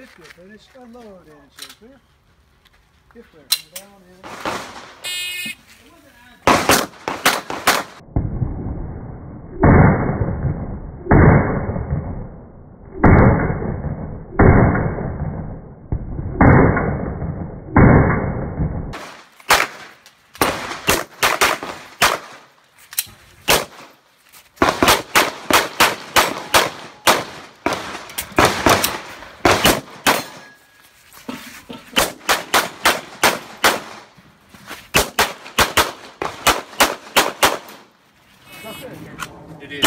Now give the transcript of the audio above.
If you're finished, unload in, Shakespeare. If they're down in. It is.